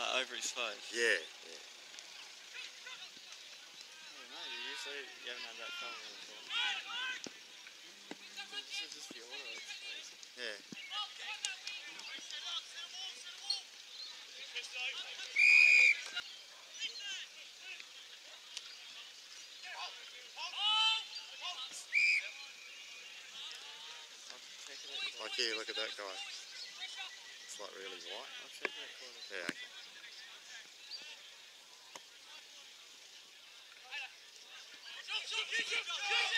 Like over his face. Yeah, yeah. Oh, no, you usually you haven't had that problem before. This is just the auto. It's crazy. Yeah. I'll check it out. Oh, like here, look at that guy. It's like really white. I'll check that corner. Yeah, okay.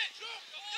Hey,